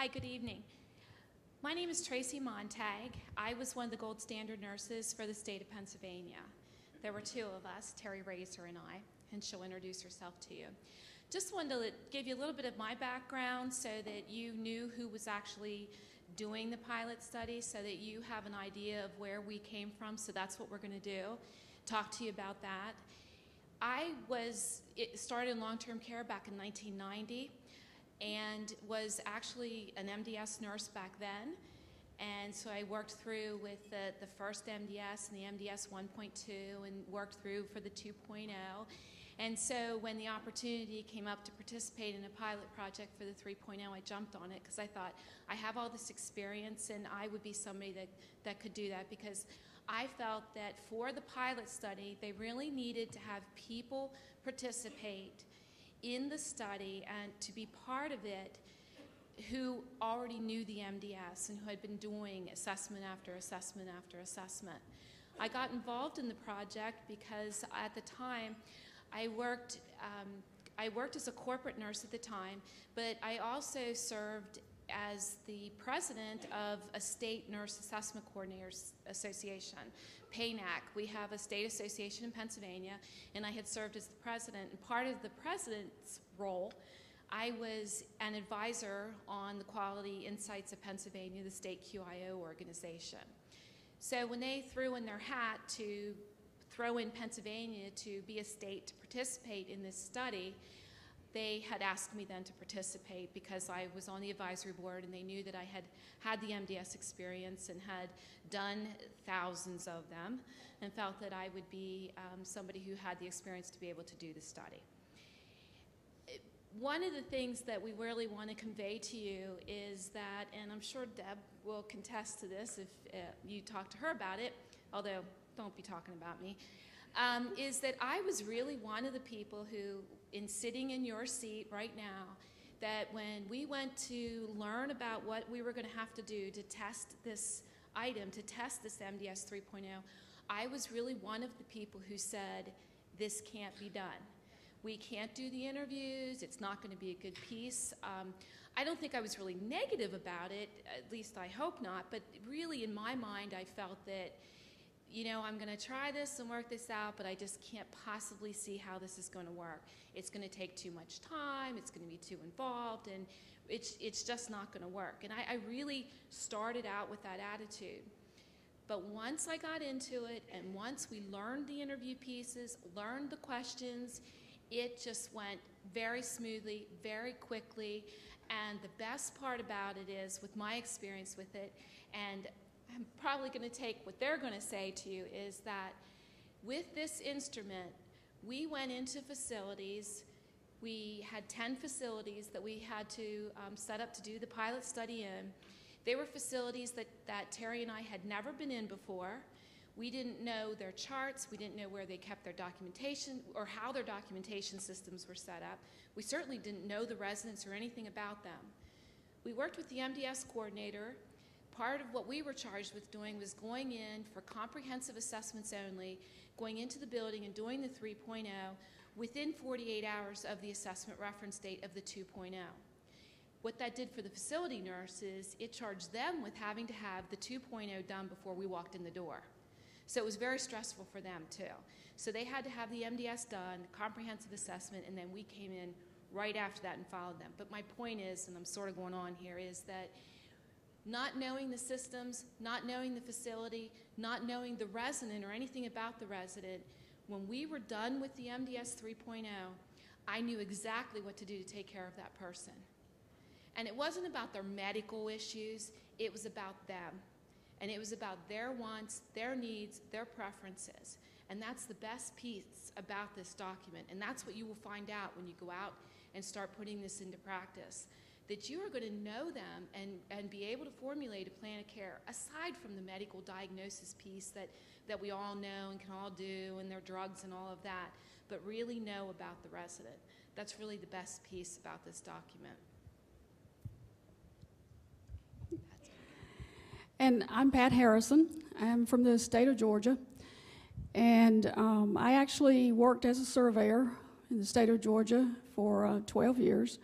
Hi, good evening. My name is Tracy Montag. I was one of the gold standard nurses for the state of Pennsylvania. There were two of us, Terry Razor and I, and she'll introduce herself to you. Just wanted to give you a little bit of my background so that you knew who was actually doing the pilot study so that you have an idea of where we came from. So that's what we're going to do. Talk to you about that. I was it started in long-term care back in 1990 and was actually an MDS nurse back then. And so I worked through with the, the first MDS and the MDS 1.2 and worked through for the 2.0. And so when the opportunity came up to participate in a pilot project for the 3.0, I jumped on it because I thought I have all this experience and I would be somebody that, that could do that because I felt that for the pilot study, they really needed to have people participate in the study and to be part of it who already knew the MDS and who had been doing assessment after assessment after assessment. I got involved in the project because at the time I worked, um, I worked as a corporate nurse at the time, but I also served as the president of a state nurse assessment coordinators association, PANAC. We have a state association in Pennsylvania, and I had served as the president. And part of the president's role, I was an advisor on the Quality Insights of Pennsylvania, the state QIO organization. So when they threw in their hat to throw in Pennsylvania to be a state to participate in this study, they had asked me then to participate because I was on the advisory board and they knew that I had had the MDS experience and had done thousands of them and felt that I would be um, somebody who had the experience to be able to do the study. One of the things that we really want to convey to you is that, and I'm sure Deb will contest to this if uh, you talk to her about it, although don't be talking about me, um, is that I was really one of the people who, in sitting in your seat right now, that when we went to learn about what we were going to have to do to test this item, to test this MDS 3.0, I was really one of the people who said, this can't be done. We can't do the interviews. It's not going to be a good piece. Um, I don't think I was really negative about it, at least I hope not, but really in my mind, I felt that you know, I'm going to try this and work this out, but I just can't possibly see how this is going to work. It's going to take too much time, it's going to be too involved, and it's, it's just not going to work. And I, I really started out with that attitude. But once I got into it, and once we learned the interview pieces, learned the questions, it just went very smoothly, very quickly. And the best part about it is, with my experience with it, and I'm probably going to take what they're going to say to you is that with this instrument, we went into facilities. We had 10 facilities that we had to um, set up to do the pilot study in. They were facilities that, that Terry and I had never been in before. We didn't know their charts. We didn't know where they kept their documentation or how their documentation systems were set up. We certainly didn't know the residents or anything about them. We worked with the MDS coordinator part of what we were charged with doing was going in for comprehensive assessments only, going into the building and doing the 3.0 within 48 hours of the assessment reference date of the 2.0. What that did for the facility nurses, it charged them with having to have the 2.0 done before we walked in the door. So it was very stressful for them too. So they had to have the MDS done, comprehensive assessment, and then we came in right after that and followed them. But my point is, and I'm sort of going on here, is that not knowing the systems, not knowing the facility, not knowing the resident or anything about the resident, when we were done with the MDS 3.0, I knew exactly what to do to take care of that person. And it wasn't about their medical issues, it was about them. And it was about their wants, their needs, their preferences. And that's the best piece about this document. And that's what you will find out when you go out and start putting this into practice that you are going to know them and, and be able to formulate a plan of care aside from the medical diagnosis piece that, that we all know and can all do and their drugs and all of that, but really know about the resident. That's really the best piece about this document. And I'm Pat Harrison. I'm from the state of Georgia. And um, I actually worked as a surveyor in the state of Georgia for uh, 12 years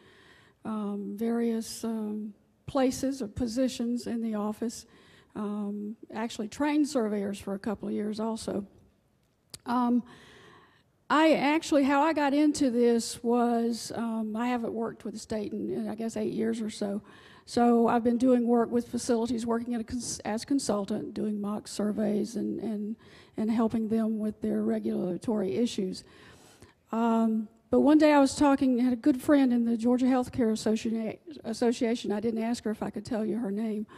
um, various um, places or positions in the office. Um, actually, trained surveyors for a couple of years also. Um, I actually, how I got into this was um, I haven't worked with the state in, in, I guess, eight years or so. So I've been doing work with facilities, working a cons- as consultant, doing mock surveys and, and, and helping them with their regulatory issues. Um, but one day I was talking, I had a good friend in the Georgia Healthcare Association. I didn't ask her if I could tell you her name.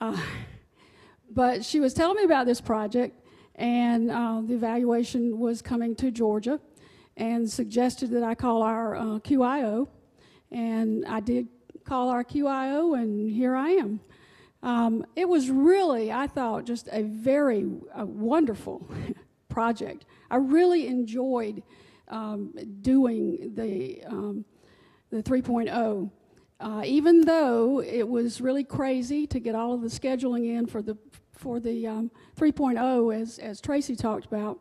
Uh, but she was telling me about this project, and uh, the evaluation was coming to Georgia, and suggested that I call our uh, QIO. And I did call our QIO, and here I am. Um, it was really, I thought, just a very uh, wonderful project. I really enjoyed um, doing the, um, the 3.0. Uh, even though it was really crazy to get all of the scheduling in for the, for the um, 3.0, as, as Tracy talked about,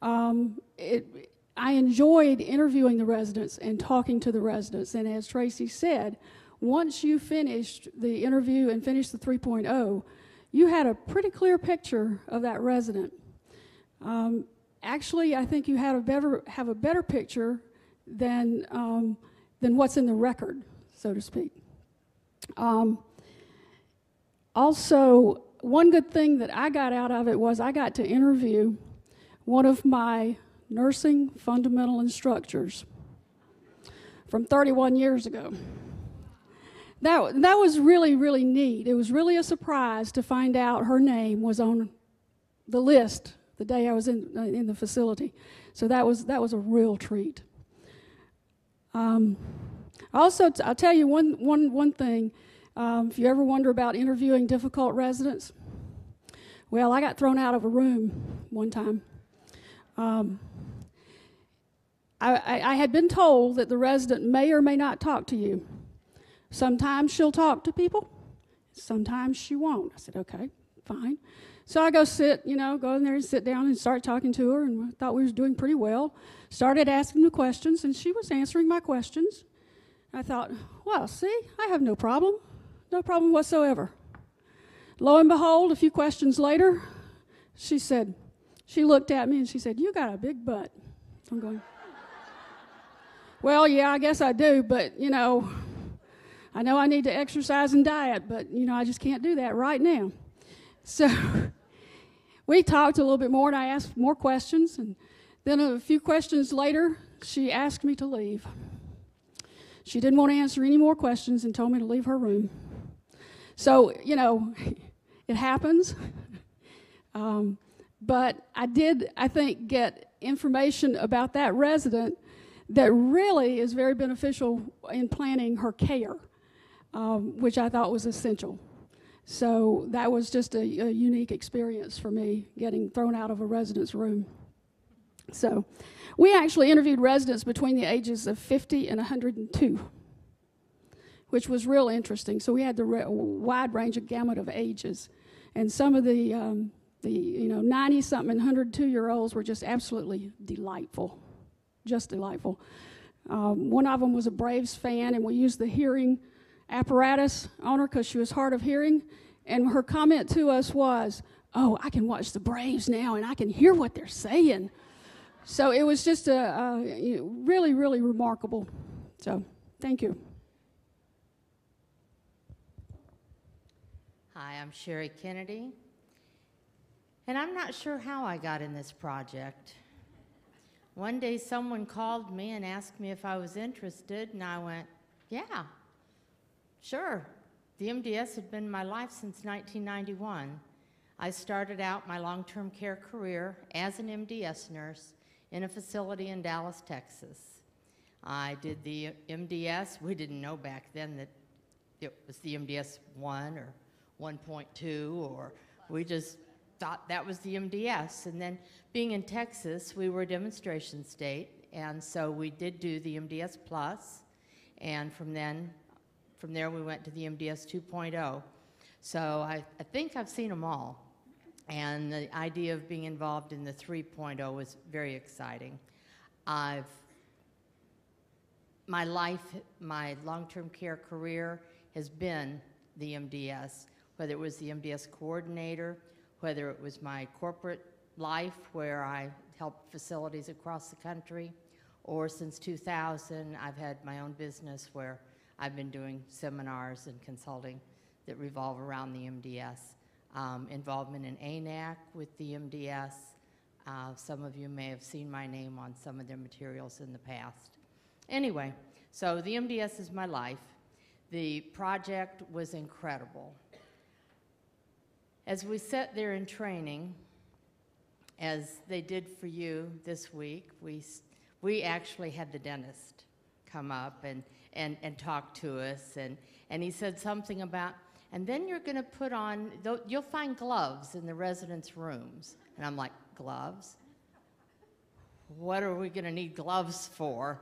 um, it, I enjoyed interviewing the residents and talking to the residents. And as Tracy said, once you finished the interview and finished the 3.0, you had a pretty clear picture of that resident. Um, actually, I think you had a better, have a better picture than, um, than what's in the record, so to speak. Um, also, one good thing that I got out of it was I got to interview one of my nursing fundamental instructors from 31 years ago. That, that was really, really neat. It was really a surprise to find out her name was on the list the day I was in, uh, in the facility. So that was, that was a real treat. Um, also, t- I'll tell you one, one, one thing. Um, if you ever wonder about interviewing difficult residents, well, I got thrown out of a room one time. Um, I, I, I had been told that the resident may or may not talk to you. Sometimes she'll talk to people, sometimes she won't. I said, okay, fine. So I go sit, you know, go in there and sit down and start talking to her, and I thought we was doing pretty well. Started asking the questions, and she was answering my questions. I thought, well, see, I have no problem, no problem whatsoever. Lo and behold, a few questions later, she said, she looked at me and she said, You got a big butt. I'm going, Well, yeah, I guess I do, but, you know, I know I need to exercise and diet, but, you know, I just can't do that right now. So we talked a little bit more, and I asked more questions. And then a few questions later, she asked me to leave. She didn't want to answer any more questions and told me to leave her room. So, you know, it happens. Um, but I did, I think, get information about that resident that really is very beneficial in planning her care, um, which I thought was essential. So that was just a, a, unique experience for me, getting thrown out of a residence room. So we actually interviewed residents between the ages of 50 and 102, which was real interesting. So we had the re- wide range of gamut of ages. And some of the, um, the you know, 90 something and 102 year olds were just absolutely delightful, just delightful. Um, one of them was a Braves fan, and we used the hearing apparatus on her because she was hard of hearing. And her comment to us was, Oh, I can watch the Braves now and I can hear what they're saying. So it was just a, a really, really remarkable. So thank you. Hi, I'm Sherry Kennedy. And I'm not sure how I got in this project. One day someone called me and asked me if I was interested, and I went, Yeah, Sure. The MDS had been my life since 1991. I started out my long term care career as an MDS nurse in a facility in Dallas, Texas. I did the MDS. We didn't know back then that it was the MDS 1 or 1.2, or we just thought that was the MDS. And then being in Texas, we were a demonstration state, and so we did do the MDS Plus, and from then from there, we went to the MDS 2.0. So I, I think I've seen them all. And the idea of being involved in the 3.0 was very exciting. I've, my life, my long term care career has been the MDS, whether it was the MDS coordinator, whether it was my corporate life where I helped facilities across the country, or since 2000, I've had my own business where I've been doing seminars and consulting that revolve around the MDS. Um, involvement in ANAC with the MDS. Uh, some of you may have seen my name on some of their materials in the past. Anyway, so the MDS is my life. The project was incredible. As we sat there in training, as they did for you this week, we, we actually had the dentist come up and, and, and talk to us. And, and he said something about, and then you're going to put on, you'll find gloves in the residents' rooms. And I'm like, gloves? What are we going to need gloves for?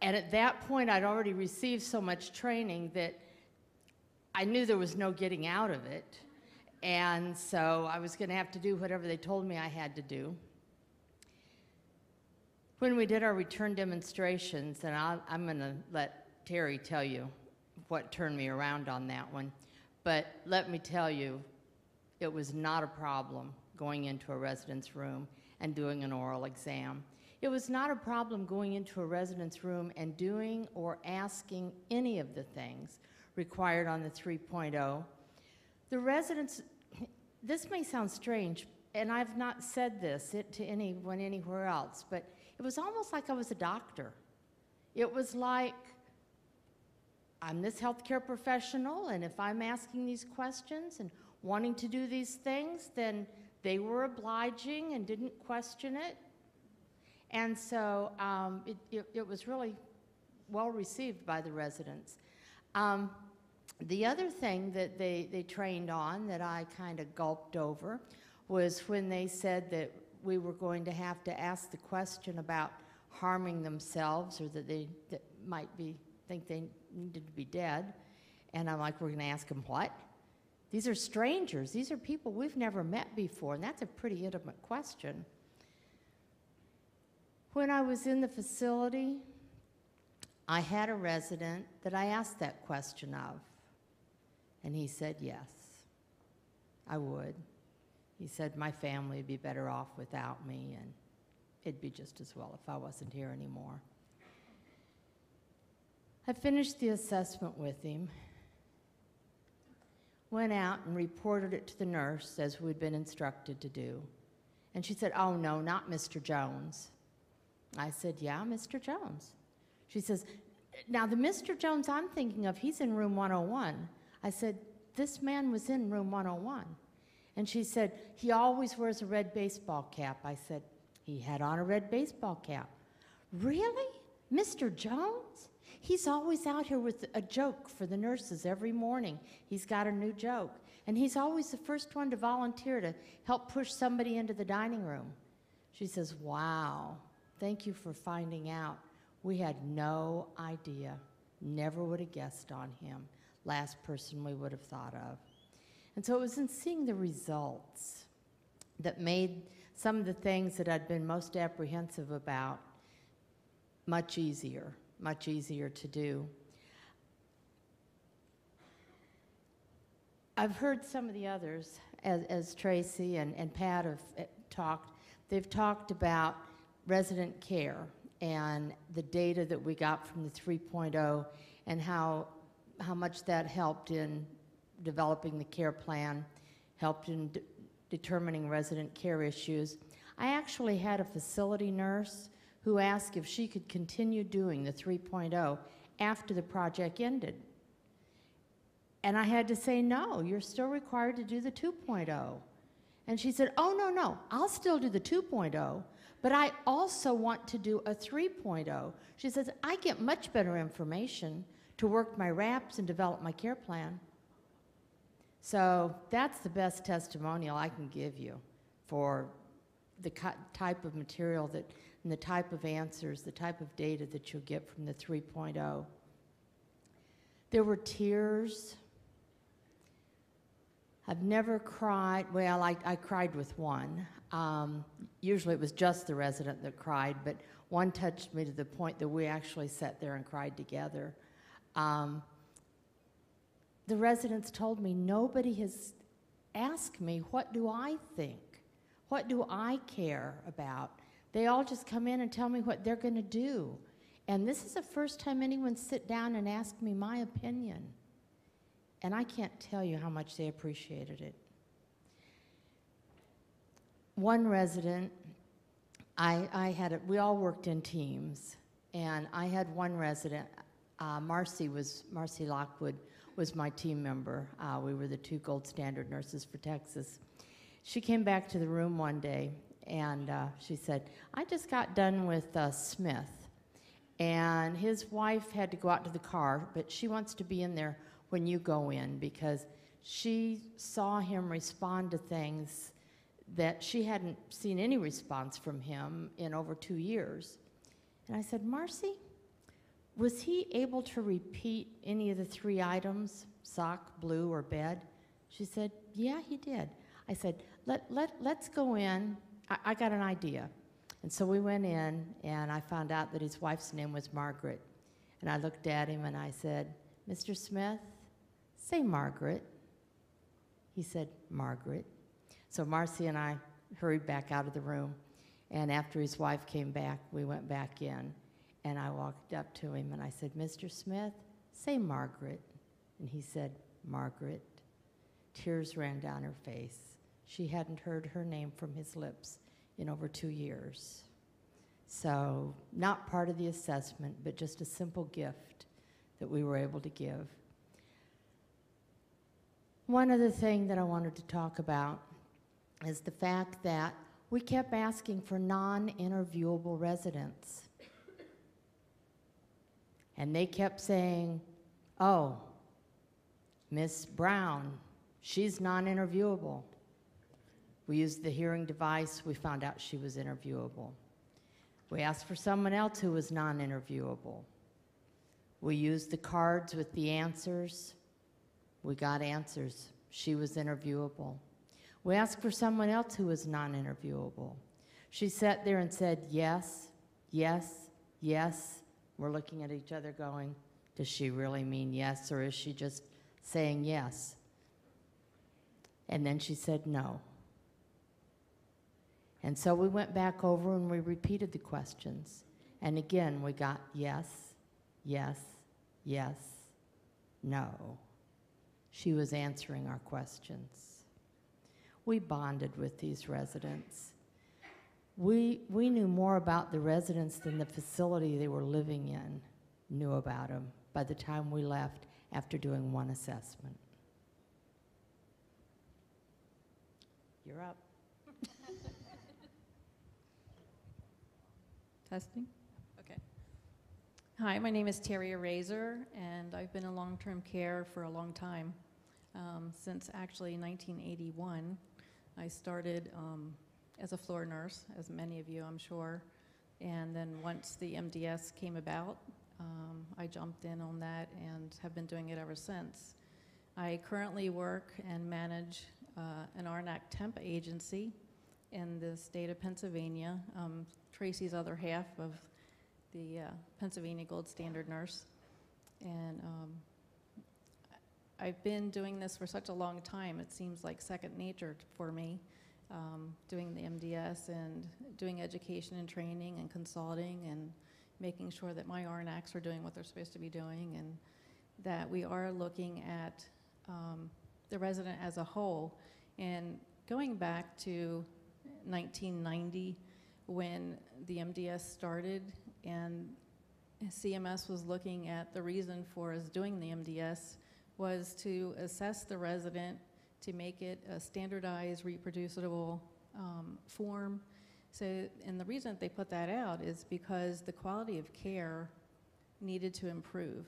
And at that point, I'd already received so much training that I knew there was no getting out of it. And so I was going to have to do whatever they told me I had to do. When we did our return demonstrations, and I'll, I'm going to let Terry tell you what turned me around on that one, but let me tell you, it was not a problem going into a resident's room and doing an oral exam. It was not a problem going into a resident's room and doing or asking any of the things required on the 3.0. The residents, this may sound strange, and I've not said this to anyone anywhere else, but it was almost like I was a doctor. It was like, I'm this healthcare professional, and if I'm asking these questions and wanting to do these things, then they were obliging and didn't question it. And so um, it, it, it was really well received by the residents. Um, the other thing that they, they trained on that I kind of gulped over was when they said that we were going to have to ask the question about harming themselves or that they that might be think they needed to be dead. And I'm like, we're going to ask them what? These are strangers. These are people we've never met before, and that's a pretty intimate question. When I was in the facility, I had a resident that I asked that question of, and he said yes, I would. He said my family would be better off without me, and it'd be just as well if I wasn't here anymore. I finished the assessment with him, went out and reported it to the nurse as we'd been instructed to do. And she said, Oh, no, not Mr. Jones. I said, Yeah, Mr. Jones. She says, Now, the Mr. Jones I'm thinking of, he's in room 101. I said, This man was in room 101. And she said, He always wears a red baseball cap. I said, He had on a red baseball cap. Really? Mr. Jones? He's always out here with a joke for the nurses every morning. He's got a new joke. And he's always the first one to volunteer to help push somebody into the dining room. She says, Wow, thank you for finding out. We had no idea. Never would have guessed on him. Last person we would have thought of. And so it was in seeing the results that made some of the things that I'd been most apprehensive about much easier, much easier to do. I've heard some of the others, as, as Tracy and, and Pat have eh, talked, they've talked about resident care and the data that we got from the 3.0 and how, how much that helped in developing the care plan, helped in de- determining resident care issues. I actually had a facility nurse who asked if she could continue doing the 3.0 after the project ended. And I had to say, no, you're still required to do the 2.0. And she said, oh, no, no, I'll still do the 2.0, but I also want to do a 3.0. She says, I get much better information to work my RAPs and develop my care plan. So that's the best testimonial I can give you for the type of material that, and the type of answers, the type of data that you'll get from the 3.0. There were tears. I've never cried, well, I, I cried with one. Um, usually it was just the resident that cried, but one touched me to the point that we actually sat there and cried together. Um, the residents told me nobody has asked me, what do I think? What do I care about? They all just come in and tell me what they're going to do. And this is the first time anyone sit down and ask me my opinion. And I can't tell you how much they appreciated it. One resident, I, I had, a, we all worked in teams, and I had one resident, uh, Marcy was, Marcy Lockwood was my team member. Uh, we were the two gold standard nurses for Texas. She came back to the room one day, and uh, she said, I just got done with uh, Smith, and his wife had to go out to the car, but she wants to be in there when you go in because she saw him respond to things that she hadn't seen any response from him in over two years. And I said, Marcy, was he able to repeat any of the three items sock, blue, or bed? She said, Yeah, he did. I said, let, let, Let's go in. I, I got an idea. And so we went in, and I found out that his wife's name was Margaret. And I looked at him and I said, Mr. Smith, say Margaret. He said, Margaret. So Marcy and I hurried back out of the room. And after his wife came back, we went back in. And I walked up to him and I said, Mr. Smith, say Margaret. And he said, Margaret. Tears ran down her face. She hadn't heard her name from his lips in over two years. So, not part of the assessment, but just a simple gift that we were able to give. One other thing that I wanted to talk about is the fact that we kept asking for non interviewable residents. And they kept saying, oh, Miss Brown, she's non interviewable. We used the hearing device, we found out she was interviewable. We asked for someone else who was non interviewable. We used the cards with the answers, we got answers. She was interviewable. We asked for someone else who was non interviewable. She sat there and said, Yes, yes, yes. We're looking at each other going, Does she really mean yes, or is she just saying yes? And then she said no. And so we went back over and we repeated the questions. And again, we got yes, yes, yes, no. She was answering our questions. We bonded with these residents. We, we knew more about the residents than the facility they were living in knew about them by the time we left after doing one assessment. You're up. Testing? Okay. Hi, my name is Terry Razor, and I've been in long-term care for a long time, um, since actually 1981. I started um, as a floor nurse, as many of you, I'm sure, and then once the MDS came about, um, I jumped in on that and have been doing it ever since. I currently work and manage uh, an RNAC temp agency in the state of Pennsylvania. Um, Tracy's other half of the uh, Pennsylvania Gold Standard Nurse. And um, I've been doing this for such a long time, it seems like second nature for me, um, doing the MDS and doing education and training and consulting and making sure that my RNACs are doing what they're supposed to be doing and that we are looking at um, the resident as a whole. And going back to 1990, when the MDS started and CMS was looking at the reason for us doing the MDS was to assess the resident to make it a standardized, reproducible um, form. So, and the reason they put that out is because the quality of care needed to improve.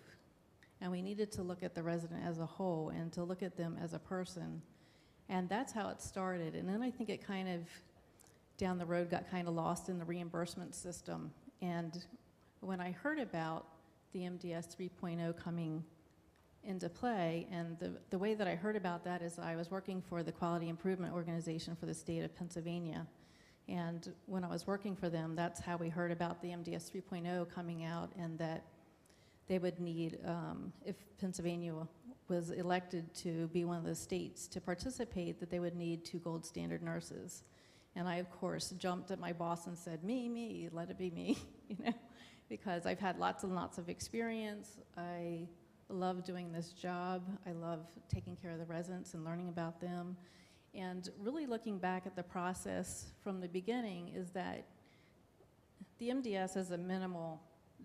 And we needed to look at the resident as a whole and to look at them as a person. And that's how it started. And then I think it kind of down the road got kind of lost in the reimbursement system. And when I heard about the MDS 3.0 coming into play, and the, the way that I heard about that is I was working for the Quality Improvement Organization for the state of Pennsylvania. And when I was working for them, that's how we heard about the MDS 3.0 coming out and that they would need, um, if Pennsylvania was elected to be one of the states to participate, that they would need two gold standard nurses. And I, of course, jumped at my boss and said, me, me, let it be me, you know, because I've had lots and lots of experience. I love doing this job. I love taking care of the residents and learning about them. And really looking back at the process from the beginning is that the MDS is a minimal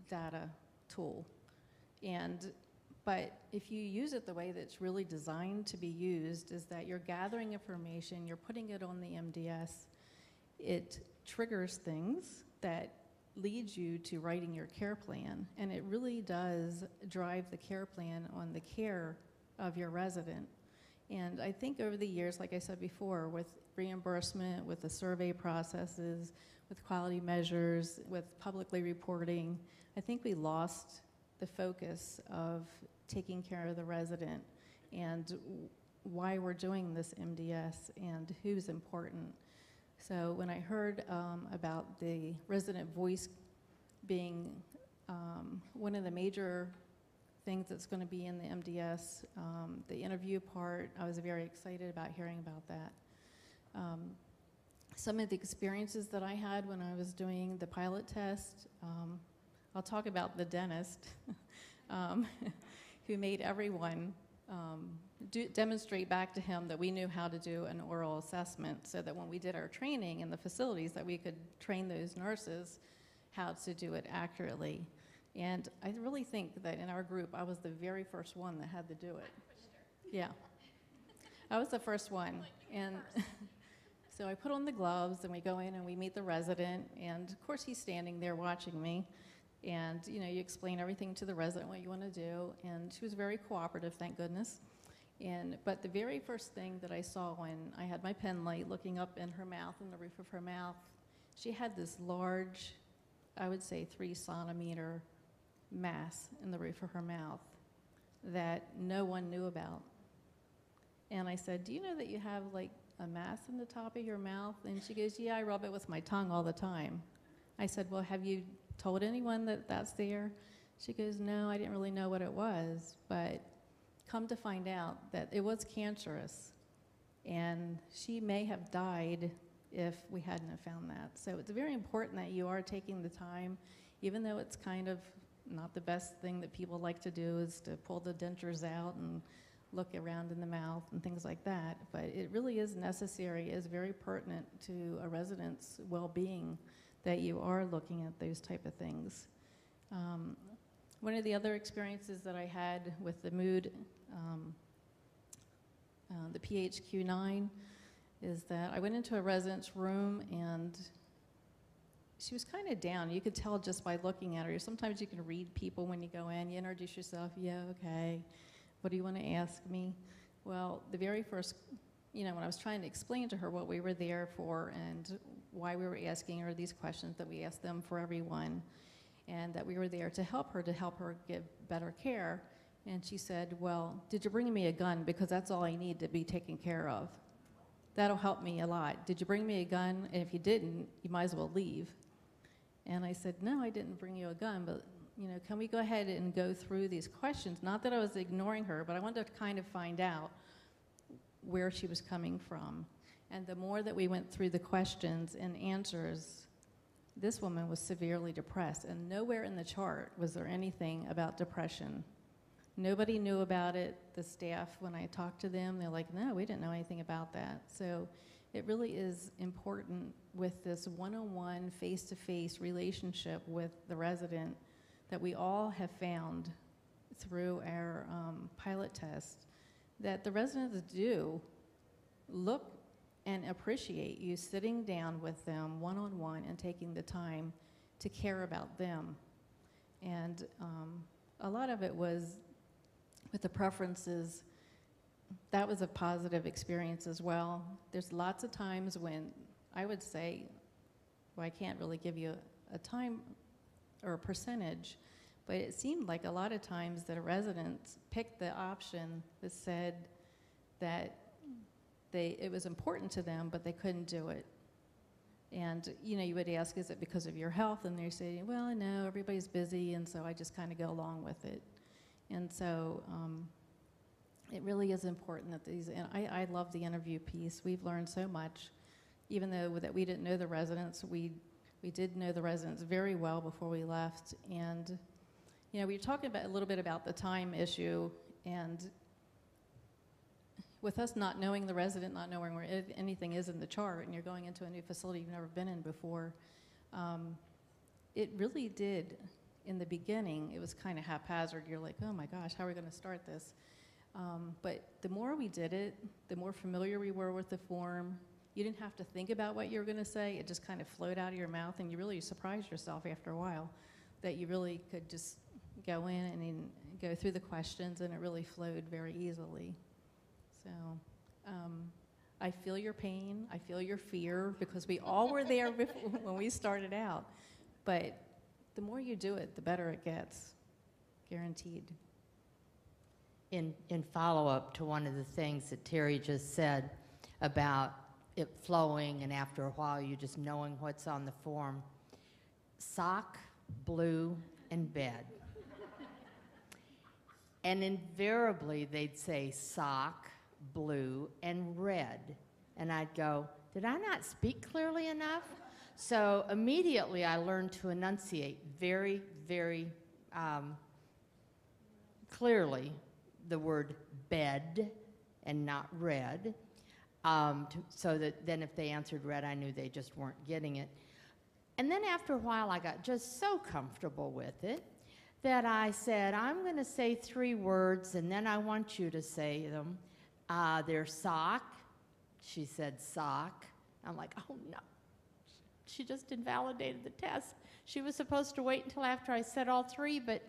data tool. And but if you use it the way that it's really designed to be used, is that you're gathering information, you're putting it on the MDS, it triggers things that leads you to writing your care plan, and it really does drive the care plan on the care of your resident. And I think over the years, like I said before, with reimbursement, with the survey processes, with quality measures, with publicly reporting, I think we lost the focus of taking care of the resident and why we're doing this MDS and who's important. So when I heard um, about the resident voice being um, one of the major things that's going to be in the MDS, um, the interview part, I was very excited about hearing about that. Um, some of the experiences that I had when I was doing the pilot test, um, I'll talk about the dentist um, who made everyone do, demonstrate back to him that we knew how to do an oral assessment so that when we did our training in the facilities that we could train those nurses how to do it accurately. And I really think that in our group, I was the very first one that had to do it. Yeah. I was the first one. And so I put on the gloves and we go in and we meet the resident. And of course, he's standing there watching me. And you know, you explain everything to the resident what you want to do. And she was very cooperative, thank goodness. And but the very first thing that I saw when I had my pen light looking up in her mouth, in the roof of her mouth, she had this large, I would say three centimeter mass in the roof of her mouth that no one knew about. And I said, Do you know that you have like a mass in the top of your mouth? And she goes, Yeah, I rub it with my tongue all the time. I said, Well, have you told anyone that that's there? She goes, No, I didn't really know what it was. But come to find out that it was cancerous. And she may have died if we hadn't have found that. So it's very important that you are taking the time, even though it's kind of not the best thing that people like to do is to pull the dentures out and look around in the mouth and things like that. But it really is necessary, is very pertinent to a resident's well-being that you are looking at those type of things. Um, one of the other experiences that I had with the mood, um, uh, the PHQ-9, is that I went into a resident's room and she was kind of down. You could tell just by looking at her. Sometimes you can read people when you go in. You introduce yourself. Yeah, okay. What do you want to ask me? Well, the very first, you know, when I was trying to explain to her what we were there for and why we were asking her these questions that we asked them for everyone, and that we were there to help her, to help her give better care. And she said, Well, did you bring me a gun? Because that's all I need to be taken care of. That'll help me a lot. Did you bring me a gun? And if you didn't, you might as well leave. And I said, No, I didn't bring you a gun, but you know, can we go ahead and go through these questions? Not that I was ignoring her, but I wanted to kind of find out where she was coming from. And the more that we went through the questions and answers, this woman was severely depressed, and nowhere in the chart was there anything about depression. Nobody knew about it. The staff, when I talked to them, they're like, no, we didn't know anything about that. So it really is important with this one on one, face to face relationship with the resident that we all have found through our um, pilot test that the residents do look and appreciate you sitting down with them one on one and taking the time to care about them. And um, a lot of it was with the preferences, that was a positive experience as well. There's lots of times when I would say, well, I can't really give you a, a time or a percentage, but it seemed like a lot of times that a residents picked the option that said that they, it was important to them, but they couldn't do it. And, you know, you would ask, is it because of your health? And they say, well, no, everybody's busy, and so I just kind of go along with it. And so um, it really is important that these, and I, I love the interview piece. We've learned so much. Even though that we didn't know the residents, we, we did know the residents very well before we left. And, you know, we were talking about, a little bit about the time issue, and with us not knowing the resident, not knowing where anything is in the chart, and you're going into a new facility you've never been in before, um, it really did, in the beginning, it was kind of haphazard. You're like, oh my gosh, how are we going to start this? Um, but the more we did it, the more familiar we were with the form. You didn't have to think about what you were going to say. It just kind of flowed out of your mouth, and you really surprised yourself after a while that you really could just go in and go through the questions, and it really flowed very easily. So um, I feel your pain. I feel your fear because we all were there before, when we started out. But the more you do it, the better it gets, guaranteed. In, in follow-up to one of the things that Terry just said about it flowing and after a while you just knowing what's on the form, sock, blue, and bed. And invariably they'd say sock, blue, and red. And I'd go, did I not speak clearly enough? So immediately I learned to enunciate very, very um, clearly the word bed and not red. Um, to, so that then if they answered red, I knew they just weren't getting it. And then after a while, I got just so comfortable with it that I said, I'm going to say three words and then I want you to say them. Uh, they're sock. She said sock. I'm like, oh no. She just invalidated the test. She was supposed to wait until after I said all three, but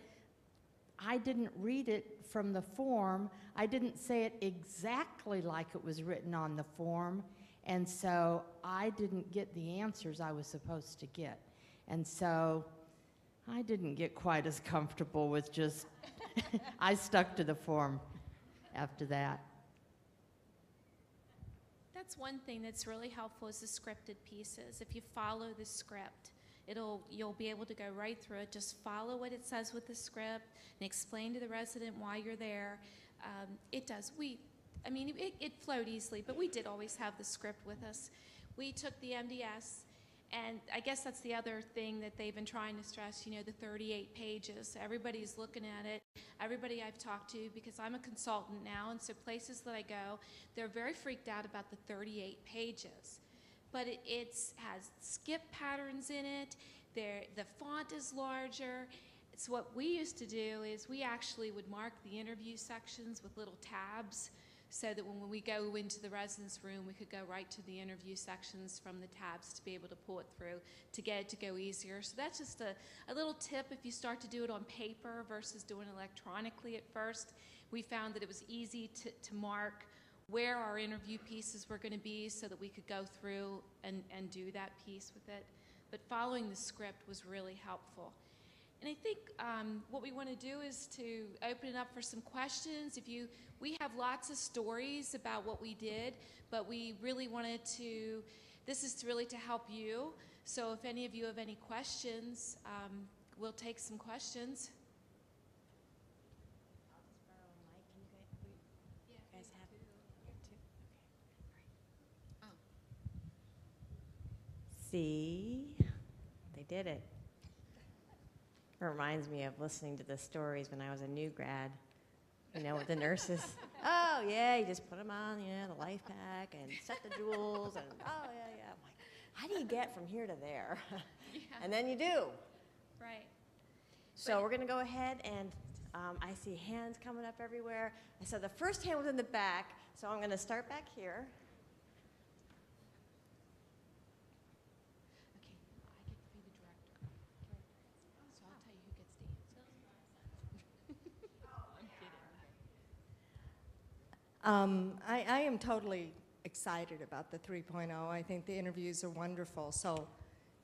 I didn't read it from the form. I didn't say it exactly like it was written on the form. And so I didn't get the answers I was supposed to get. And so I didn't get quite as comfortable with just, I stuck to the form after that. That's one thing that's really helpful is the scripted pieces. If you follow the script, it'll you'll be able to go right through it. Just follow what it says with the script and explain to the resident why you're there. Um, it does. We, I mean, it, it flowed easily, but we did always have the script with us. We took the MDS, and I guess that's the other thing that they've been trying to stress. You know, the 38 pages. Everybody's looking at it. Everybody I've talked to, because I'm a consultant now, and so places that I go, they're very freaked out about the 38 pages but it it's, has skip patterns in it. The font is larger. So what we used to do is we actually would mark the interview sections with little tabs so that when we go into the residence room, we could go right to the interview sections from the tabs to be able to pull it through to get it to go easier. So that's just a, a little tip if you start to do it on paper versus doing electronically at first. We found that it was easy to, to mark where our interview pieces were going to be so that we could go through and, and do that piece with it. But following the script was really helpful. And I think um, what we want to do is to open it up for some questions. If you, we have lots of stories about what we did, but we really wanted to. This is really to help you. So if any of you have any questions, um, we'll take some questions. See, they did it. It reminds me of listening to the stories when I was a new grad, you know, with the nurses. oh, yeah, you just put them on, you know, the LIFEPAK and set the joules, and oh, yeah, yeah. I'm like, how do you get from here to there? Yeah, and then you do. right. So Right. we're going to go ahead and um, I see hands coming up everywhere. I so the first hand was in the back, so I'm going to start back here. Okay, I get to be the director. So I'll tell you who gets to answer. I'm kidding. Um, I, I am totally excited about the 3.0. I think the interviews are wonderful. So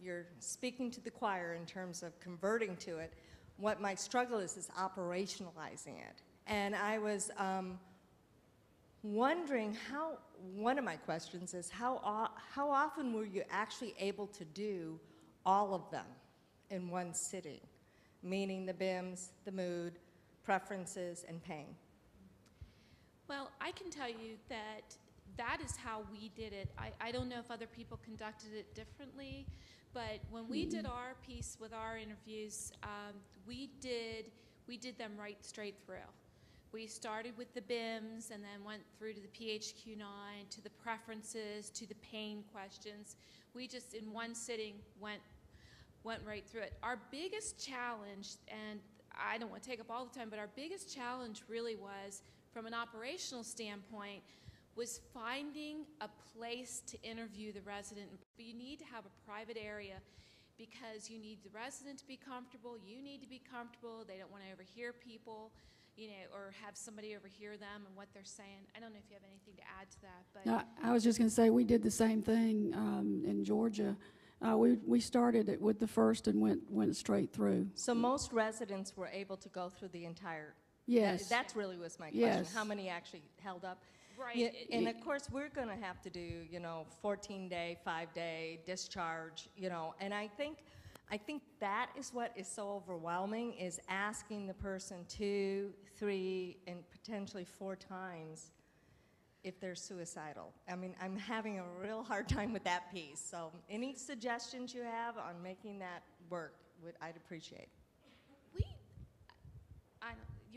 you're speaking to the choir in terms of converting to it. What my struggle is is operationalizing it. And I was um, wondering how. One of my questions is how how often were you actually able to do all of them in one sitting, meaning the BIMS, the mood, preferences, and pain. Well, I can tell you that that is how we did it. I, I don't know if other people conducted it differently, but when we did our piece with our interviews, um, we did we did them right straight through. We started with the BIMS and then went through to the PHQ9, to the preferences, to the pain questions. We just in one sitting went went right through it. Our biggest challenge, and I don't want to take up all the time, but our biggest challenge really was from an operational standpoint was finding a place to interview the resident. You need to have a private area because you need the resident to be comfortable, you need to be comfortable, they don't want to overhear people, you know, or have somebody overhear them and what they're saying. I don't know if you have anything to add to that, but No, I was just going to say, we did the same thing um, in Georgia. Uh, We, we started it with the first and went, went straight through. So most residents were able to go through the entire? Yes. That really was my question. Yes. How many actually held up? right. Yeah, And of course, we're going to have to do, you know, 14-day, five-day discharge, you know, and I think, I think that is what is so overwhelming, is asking the person two, three, and potentially four times if they're suicidal. I mean, I'm having a real hard time with that piece, so any suggestions you have on making that work, would I'd appreciate.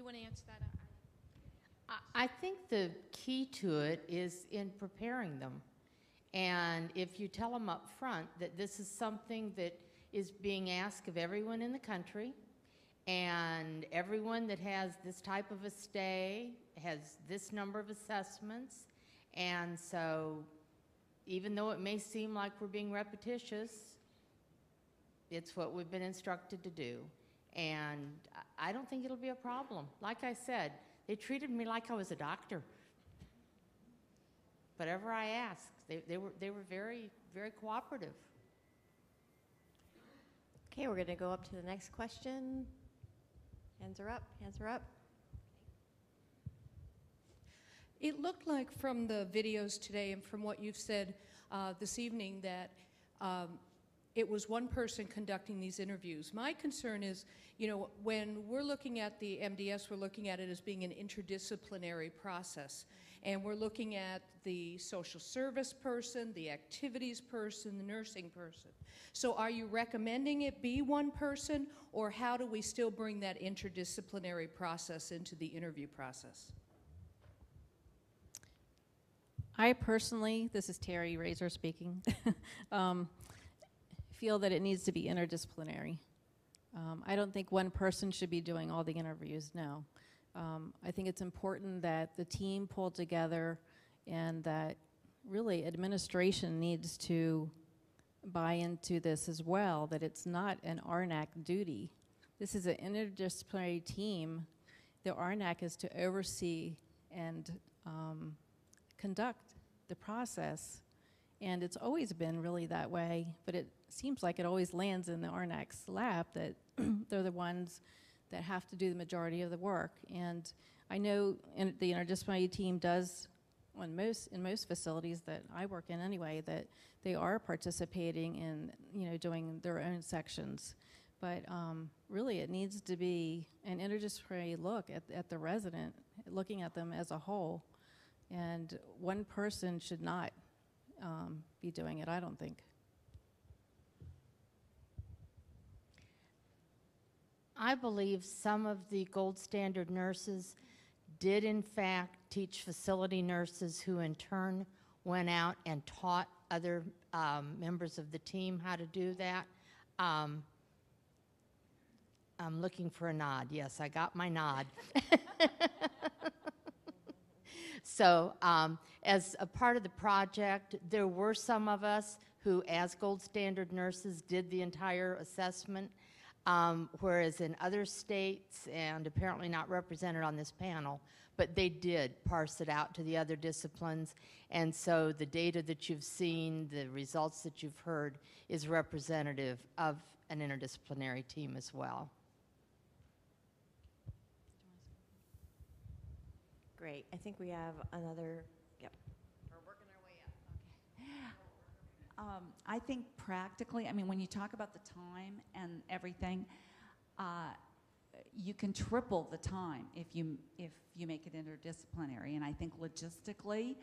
You want to answer that? Uh, I- I- I think the key to it is in preparing them. And if you tell them up front that this is something that is being asked of everyone in the country, and everyone that has this type of a stay has this number of assessments, and so even though it may seem like we're being repetitious, it's what we've been instructed to do. And uh, I I don't think it'll be a problem. Like I said, they treated me like I was a doctor. Whatever I asked, they, they were, they were very, very cooperative. Okay, we're going to go up to the next question. Hands are up, hands are up. It looked like from the videos today and from what you've said uh, this evening that um, it was one person conducting these interviews. My concern is, you know, when we're looking at the MDS, we're looking at it as being an interdisciplinary process. And we're looking at the social service person, the activities person, the nursing person. So are you recommending it be one person, or how do we still bring that interdisciplinary process into the interview process? I personally, this is Terry Razor speaking, um, feel that it needs to be interdisciplinary. Um, I don't think one person should be doing all the interviews, no. Um, I think it's important that the team pull together and that really administration needs to buy into this as well, that it's not an RNAC duty. This is an interdisciplinary team. The RNAC is to oversee and um, conduct the process. And it's always been really that way, but it seems like it always lands in the RNAC's lap that they're the ones that have to do the majority of the work. And I know in the interdisciplinary team does, on most, in most facilities that I work in anyway, that they are participating in, you know, doing their own sections. But um, really, it needs to be an interdisciplinary look at, at the resident, looking at them as a whole. And one person should not um, be doing it, I don't think. I believe some of the gold standard nurses did in fact teach facility nurses who in turn went out and taught other um, members of the team how to do that. Um, I'm looking for a nod. Yes, I got my nod. So, um, as a part of the project, there were some of us who, as gold standard nurses, did the entire assessment, um, whereas in other states, and apparently not represented on this panel, but they did parse it out to the other disciplines. And so the data that you've seen, the results that you've heard, is representative of an interdisciplinary team as well. Great, I think we have another, yep. We're working our way up. Okay. Um, I think practically, I mean, when you talk about the time and everything, uh, you can triple the time if you, if you make it interdisciplinary. And I think logistically,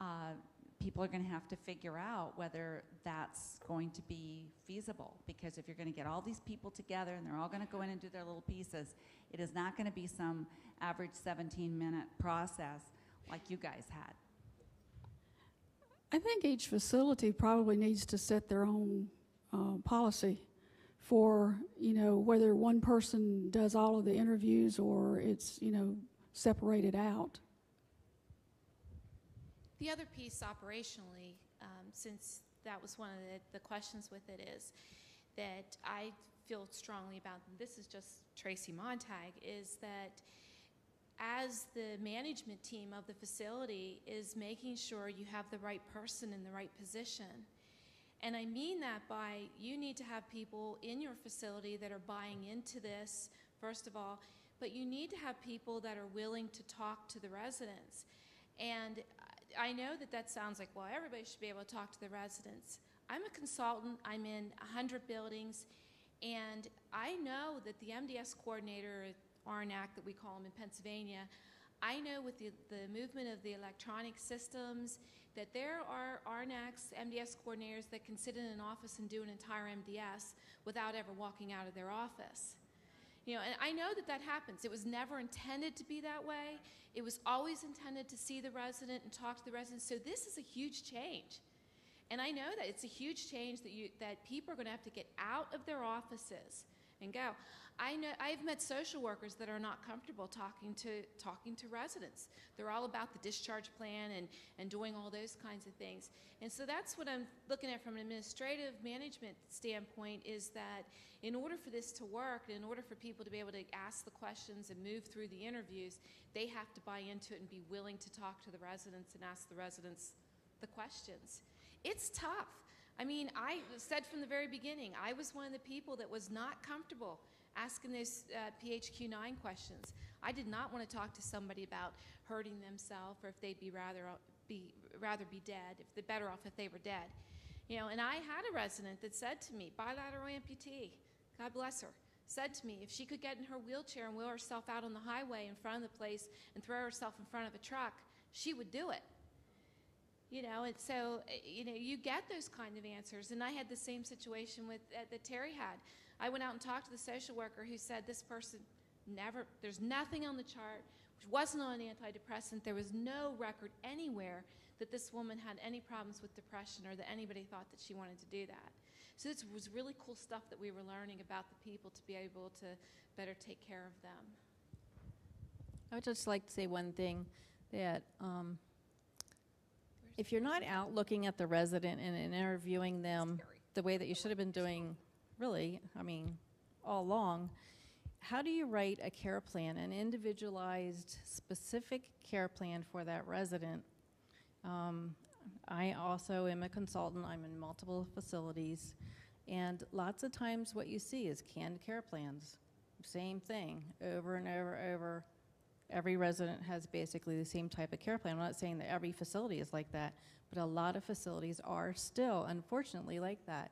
uh, people are going to have to figure out whether that's going to be feasible. Because if you're going to get all these people together and they're all going to go in and do their little pieces, it is not going to be some average 17-minute process like you guys had. I think each facility probably needs to set their own uh, policy for, you know, whether one person does all of the interviews or it's, you know, separated out. The other piece operationally, um, since that was one of the, the questions with it, is that I feel strongly about, this is just Tracy Montag, is that as the management team of the facility is making sure you have the right person in the right position. And I mean that by you need to have people in your facility that are buying into this, first of all, but you need to have people that are willing to talk to the residents. And I know that that sounds like, well, everybody should be able to talk to the residents. I'm a consultant, I'm in 100 buildings, and I know that the MDS coordinator at RNAC, that we call them in Pennsylvania, I know with the, the movement of the electronic systems that there are RNACs, MDS coordinators that can sit in an office and do an entire MDS without ever walking out of their office. You know, and I know that that happens. It was never intended to be that way. It was always intended to see the resident and talk to the resident. So this is a huge change. And I know that it's a huge change that you that people are going to have to get out of their offices and go. I know I've met social workers that are not comfortable talking to talking to residents. They're all about the discharge plan and, and doing all those kinds of things. And so that's what I'm looking at from an administrative management standpoint is that in order for this to work, in order for people to be able to ask the questions and move through the interviews, they have to buy into it and be willing to talk to the residents and ask the residents the questions. It's tough. I mean, I said from the very beginning, I was one of the people that was not comfortable asking those uh, PHQ-9 questions. I did not want to talk to somebody about hurting themselves or if they'd be rather be rather be dead, if they're better off if they were dead. You know, and I had a resident that said to me, bilateral amputee, God bless her, said to me if she could get in her wheelchair and wheel herself out on the highway in front of the place and throw herself in front of a truck, she would do it. You know, and so uh, you know you get those kind of answers. And I had the same situation with uh, that Terry had. I went out and talked to the social worker who said this person never. There's nothing on the chart which wasn't on an antidepressant. There was no record anywhere that this woman had any problems with depression or that anybody thought that she wanted to do that. So this was really cool stuff that we were learning about the people to be able to better take care of them. I would just like to say one thing that um, if you're not out looking at the resident and, and interviewing them the way that you should have been doing, really, I mean, all along, how do you write a care plan, an individualized, specific care plan for that resident? Um, I also am a consultant. I'm in multiple facilities. And lots of times what you see is canned care plans. Same thing, over and over, and over. Every resident has basically the same type of care plan. I'm not saying that every facility is like that, but a lot of facilities are still, unfortunately, like that.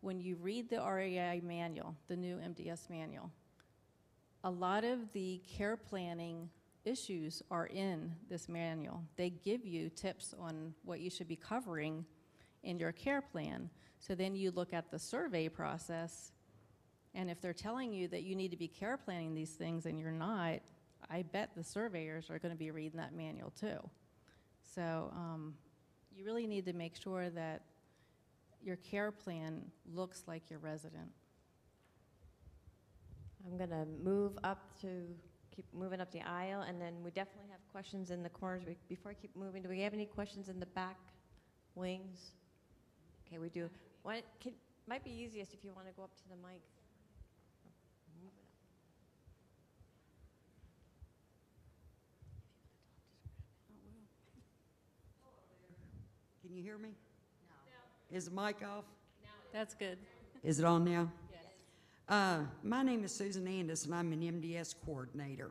When you read the RAI manual, the new MDS manual, a lot of the care planning issues are in this manual. They give you tips on what you should be covering in your care plan. So then you look at the survey process, and if they're telling you that you need to be care planning these things and you're not, I bet the surveyors are going to be reading that manual too. So um, you really need to make sure that your care plan looks like your resident. I'm going to move up to, keep moving up the aisle, and then we definitely have questions in the corners. We- Before I keep moving, do we have any questions in the back wings? Okay, we do. Can, might be easiest if you want to go up to the mic. Move it up. Can you hear me? No. Is the mic off? That's good. Is it on now? Yes. Uh, my name is Susan Andis, and I'm an MDS coordinator.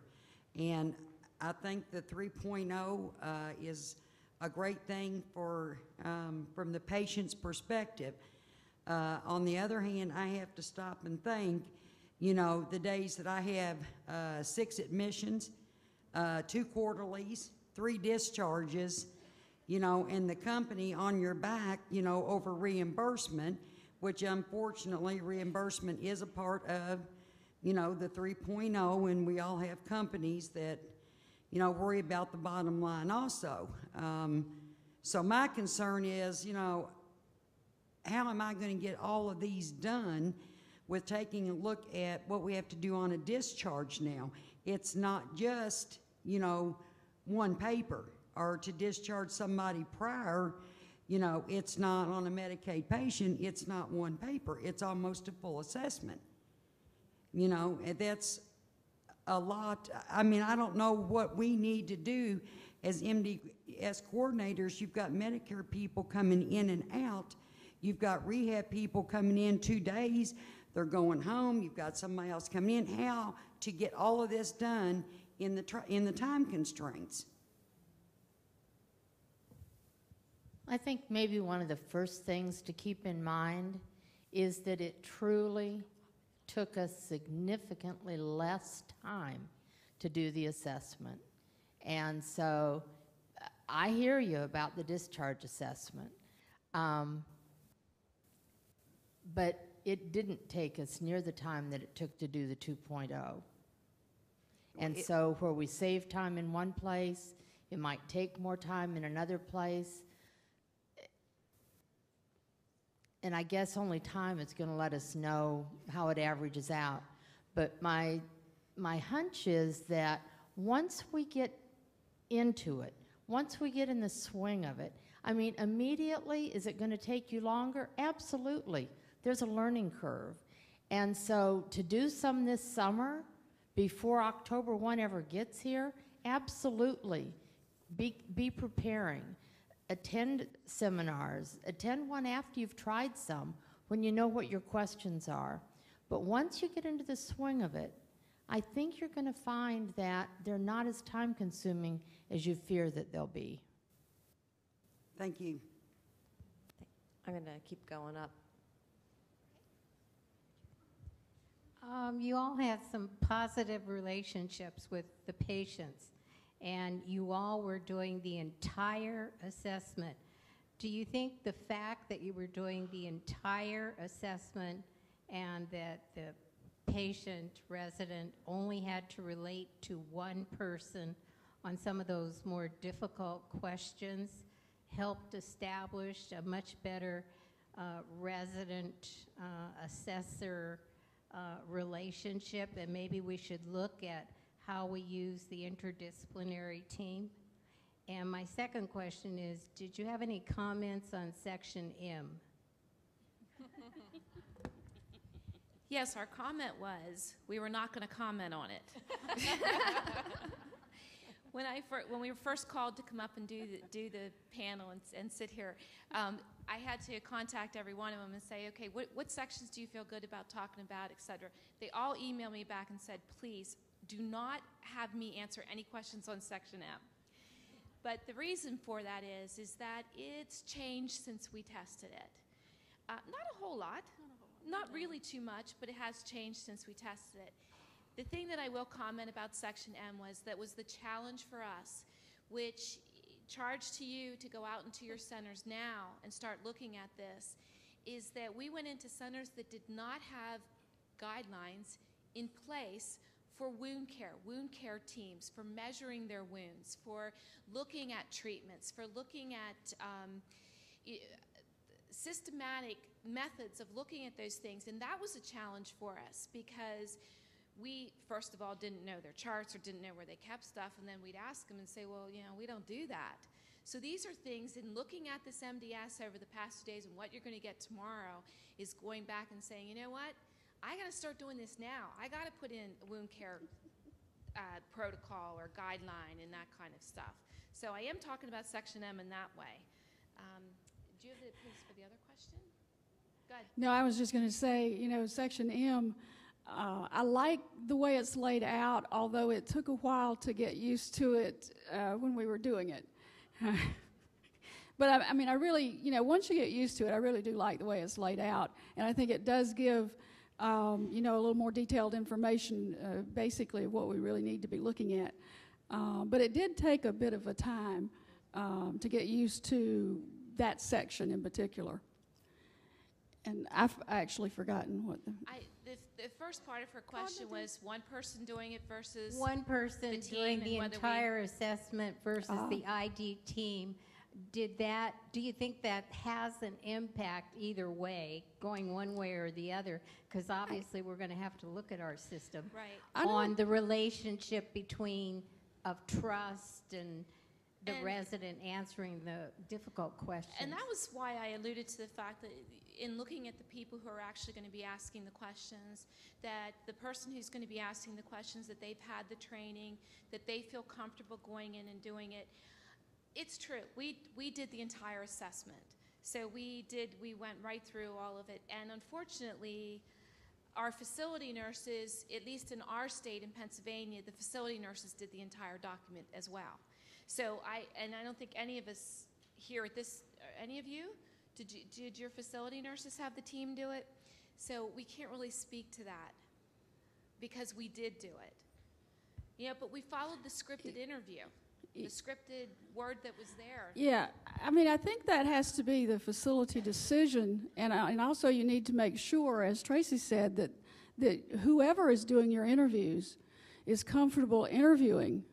And I think the 3.0 uh, is a great thing for um, from the patient's perspective. Uh, on the other hand, I have to stop and think you know, the days that I have uh, six admissions, uh, two quarterlies, three discharges, you know, and the company on your back, you know, over reimbursement, which unfortunately reimbursement is a part of, you know, the 3.0, and we all have companies that, you know, worry about the bottom line also. Um, so my concern is, you know, how am I going to get all of these done with taking a look at what we have to do on a discharge now? It's not just, you know, one paper or to discharge somebody prior, you know, it's not on a Medicaid patient, it's not one paper, it's almost a full assessment. You know, that's a lot. I mean, I don't know what we need to do as MDS coordinators. You've got Medicare people coming in and out. You've got rehab people coming in two days. They're going home. You've got somebody else coming in. How to get all of this done in the in the time constraints? I think maybe one of the first things to keep in mind is that it truly took us significantly less time to do the assessment. And so uh, I hear you about the discharge assessment. Um, but it didn't take us near the time that it took to do the 2.0. And It- so where we save time in one place, it might take more time in another place. And I guess only time is going to let us know how it averages out. But my, my hunch is that once we get into it, once we get in the swing of it, I mean, immediately, is it going to take you longer? Absolutely. There's a learning curve. And so to do some this summer before October 1 ever gets here, absolutely. Be, be preparing. Attend seminars. Attend one after you've tried some when you know what your questions are. But once you get into the swing of it, I think you're going to find that they're not as time consuming as you fear that they'll be. Thank you. I'm going to keep going up. Um, you all have some positive relationships with the patients, and you all were doing the entire assessment. Do you think the fact that you were doing the entire assessment and that the patient, resident only had to relate to one person on some of those more difficult questions helped establish a much better uh, resident uh, assessor uh, relationship, and maybe we should look at how we use the interdisciplinary team. And my second question is, did you have any comments on section M? Yes, our comment was, we were not going to comment on it. When I, when we were first called to come up and do the, do the panel and, and sit here, um, I had to contact every one of them and say, okay, what, what sections do you feel good about talking about, et cetera. They all emailed me back and said, please, do not have me answer any questions on section M. But the reason for that is, is that it's changed since we tested it. Uh, not a whole lot, not really too much, but it has changed since we tested it. The thing that I will comment about Section M was that was the challenge for us, which charge to you to go out into your centers now and start looking at this, is that we went into centers that did not have guidelines in place for wound care, wound care teams, for measuring their wounds, for looking at treatments, for looking at um, systematic methods of looking at those things. And that was a challenge for us because we, first of all, didn't know their charts or didn't know where they kept stuff. And then we'd ask them and say, well, you know, we don't do that. So these are things in looking at this MDS over the past two days and what you're going to get tomorrow is going back and saying, you know what? I got to start doing this now. I got to put in wound care uh, protocol or guideline and that kind of stuff. So I am talking about Section M in that way. Um, do you have the piece for the other question? No, I was just going to say, you know, Section M, uh, I like the way it's laid out, although it took a while to get used to it uh, when we were doing it. but I, I mean, I really, you know, once you get used to it, I really do like the way it's laid out. And I think it does give um, you know, a little more detailed information, uh, basically what we really need to be looking at. Uh, but it did take a bit of a time um, to get used to that section in particular. And I've actually forgotten what the, I, the, the first part of her question was one person doing it versus. One person the doing the and we- entire assessment versus Ah. the ID team. Did that, do you think that has an impact either way, going one way or the other? Because obviously, we're going to have to look at our system Right. On the relationship between, of trust and the And- resident answering the difficult questions. And that was why I alluded to the fact that in looking at the people who are actually going to be asking the questions, that the person who's going to be asking the questions, that they've had the training, that they feel comfortable going in and doing it. It's true. We, we did the entire assessment. So we did, we went right through all of it. And unfortunately, our facility nurses, at least in our state in Pennsylvania, the facility nurses did the entire document as well. So I, and I don't think any of us here at this, uh, any of you, did you, did your facility nurses have the team do it? So we can't really speak to that because we did do it. You know, but we followed the scripted interview, the scripted word that was there. Yeah, I mean, I think that has to be the facility decision, and, and also you need to make sure, as Tracy said, that, that whoever is doing your interviews is comfortable interviewing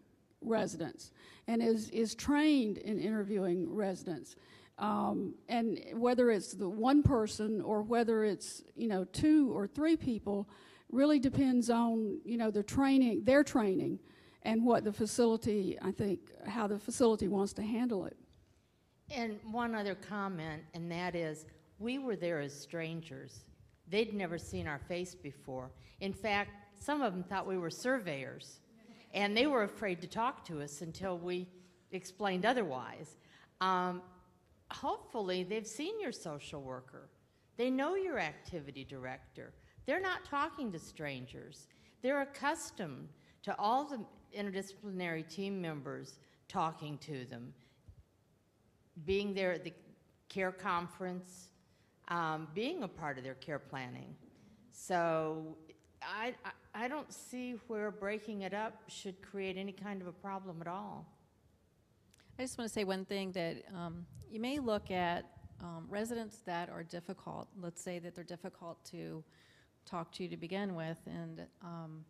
residents and is, is trained in interviewing residents. Um, and whether it's the one person or whether it's, you know, two or three people really depends on, you know, the training, their training and what the facility, I think, how the facility wants to handle it. And one other comment, and that is, we were there as strangers. They'd never seen our face before. In fact, some of them thought we were surveyors, and they were afraid to talk to us until we explained otherwise. Um, hopefully, they've seen your social worker. They know your activity director. They're not talking to strangers. They're accustomed to all the interdisciplinary team members talking to them being there at the care conference, um, being a part of their care planning. So I, I, I don't see where breaking it up should create any kind of a problem at all. I just want to say one thing that um, you may look at um, residents that are difficult. Let's say that they're difficult to talk to to begin with, and um,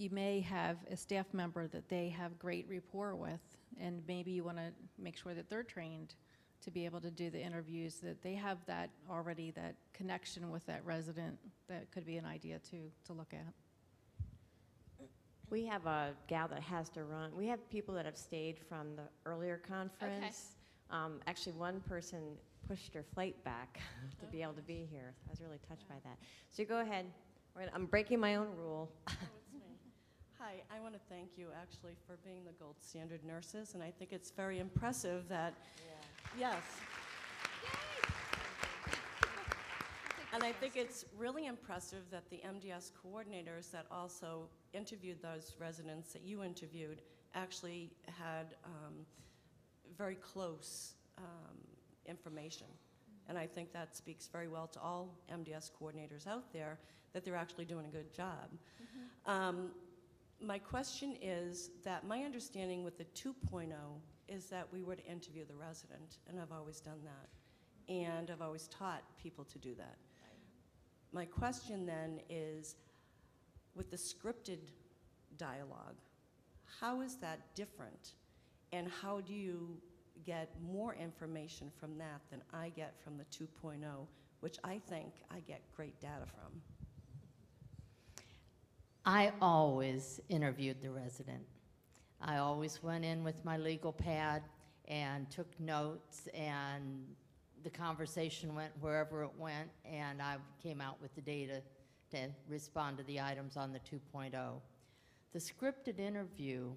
you may have a staff member that they have great rapport with, and maybe you want to make sure that they're trained to be able to do the interviews, that they have that already, that connection with that resident. That could be an idea to, to look at. We have a gal that has to run. We have people that have stayed from the earlier conference. Um, actually, one person pushed her flight back to be able to be here. I was really touched by that. So go ahead. I'm breaking my own rule. Hi, I want to thank you actually for being the gold standard nurses, and I think it's very impressive that, yes. And I think it's really impressive that the MDS coordinators that also interviewed those residents that you interviewed actually had um, very close um, information. And I think that speaks very well to all MDS coordinators out there that they're actually doing a good job. Um, my question is that my understanding with the 2.0 is that we were to interview the resident, and I've always done that. And I've always taught people to do that. My question then is with the scripted dialogue, how is that different? And how do you get more information from that than I get from the 2.0, which I think I get great data from? I always interviewed the resident. I always went in with my legal pad and took notes, and the conversation went wherever it went, and I came out with the data to respond to the items on the 2.0. The scripted interview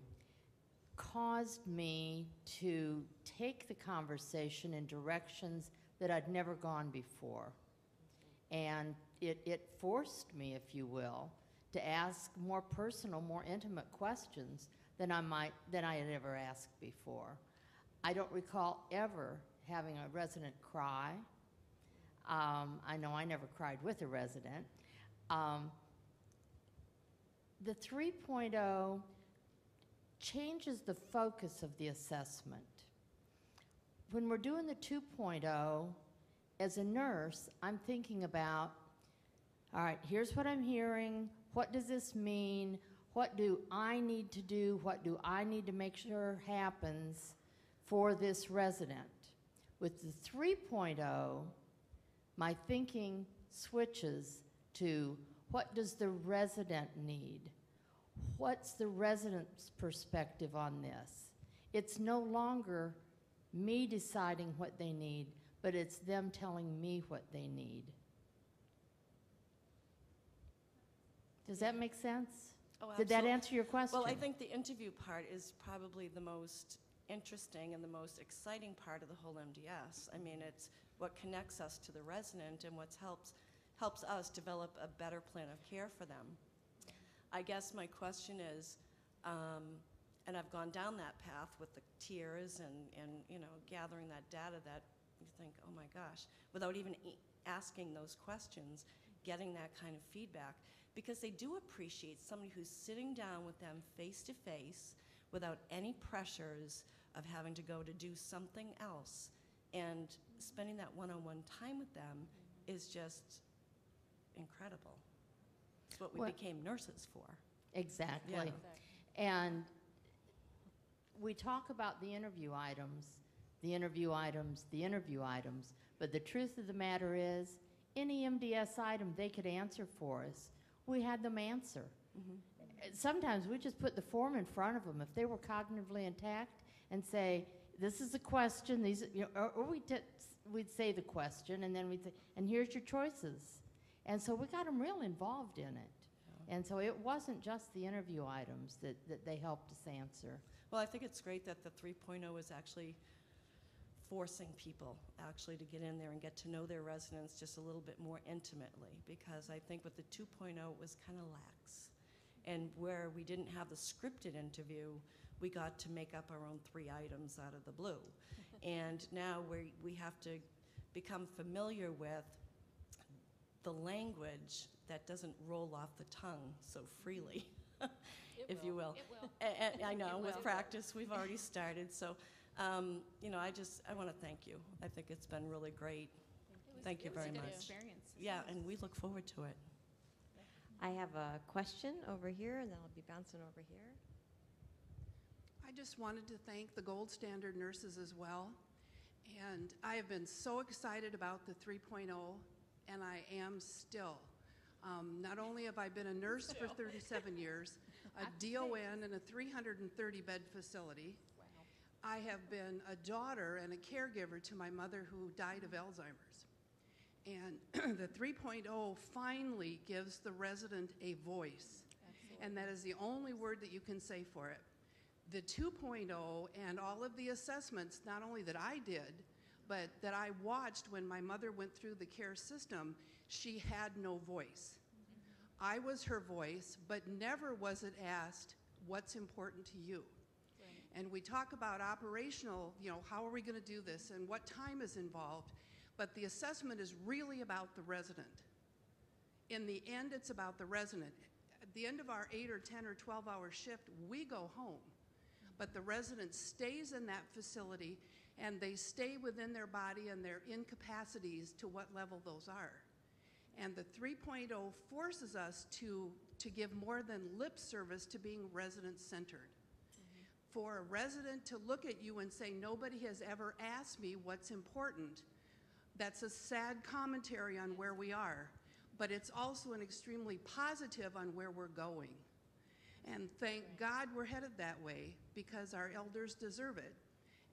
caused me to take the conversation in directions that I'd never gone before. And it, it forced me, if you will, to ask more personal, more intimate questions than I might than I had ever asked before. I don't recall ever having a resident cry. Um, I know I never cried with a resident. Um, the 3.0 changes the focus of the assessment. When we're doing the 2.0, as a nurse, I'm thinking about, all right, here's what I'm hearing. What does this mean? What do I need to do? What do I need to make sure happens for this resident? With the 3.0, my thinking switches to what does the resident need? What's the resident's perspective on this? It's no longer me deciding what they need, but it's them telling me what they need. Does that make sense? Oh, Did that absolutely. answer your question? Well, I think the interview part is probably the most interesting and the most exciting part of the whole MDS. I mean, it's what connects us to the resident and what helps, helps us develop a better plan of care for them. I guess my question is, um, and I've gone down that path with the tiers and, and, you know, gathering that data that you think, oh my gosh, without even e- asking those questions, getting that kind of feedback, because they do appreciate somebody who's sitting down with them face to face without any pressures of having to go to do something else. And spending that one on one time with them is just incredible. It's what we became nurses for. Exactly. Yeah. And we talk about the interview items, the interview items, the interview items, but the truth of the matter is, any MDS item they could answer for us, we had them answer. Mm-hmm. Sometimes we just put the form in front of them, if they were cognitively intact, and say, this is the question, these, you know, or, or we did, we'd say the question, and then we'd say, and here's your choices. And so we got them real involved in it. And so it wasn't just the interview items that, that they helped us answer. Well, I think it's great that the 3.0 is actually forcing people actually to get in there and get to know their residents just a little bit more intimately because I think with the 2.0 it was kind of lax. And where we didn't have the scripted interview, we got to make up our own three items out of the blue. and now we we have to become familiar with the language that doesn't roll off the tongue so freely, mm-hmm. if you will. It will. A- a- I know, with practice, we've already started, so, um, you know, I just, I want to thank you. I think it's been really great. Thank you it was a very much. experience. Yeah, and we look forward to it. I have a question over here, and then I'll be bouncing over here. I just wanted to thank the gold standard nurses as well. And I have been so excited about the 3.0, and I am still. Um, not only have I been a nurse for 37 years, a DON in a 330 bed facility, I have been a daughter and a caregiver to my mother who died of Alzheimer's. And the 3.0 finally gives the resident a voice. And that is the only word that you can say for it. The 2.0 and all of the assessments, not only that I did, but that I watched when my mother went through the care system, she had no voice. I was her voice, but never was it asked, what's important to you? And we talk about operational, you know, how are we going to do this and what time is involved, but the assessment is really about the resident. In the end, it's about the resident. At the end of our eight or 10 or 12 hour shift, we go home. But the resident stays in that facility and they stay within their body and their incapacities to what level those are. And the 3.0 forces us to, to give more than lip service to being resident centered. For a resident to look at you and say, Nobody has ever asked me what's important, that's a sad commentary on where we are, but it's also an extremely positive on where we're going. And thank God we're headed that way because our elders deserve it.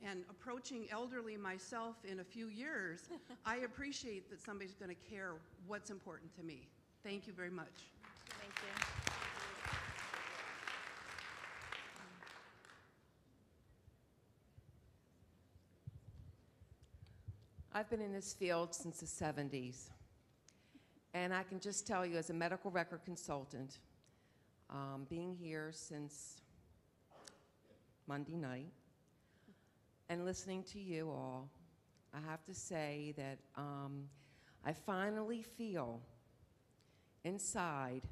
And approaching elderly myself in a few years, I appreciate that somebody's going to care what's important to me. Thank you very much. Thank you. I've been in this field since the 70s. And I can just tell you, as a medical record consultant, um, being here since Monday night and listening to you all, I have to say that um, I finally feel inside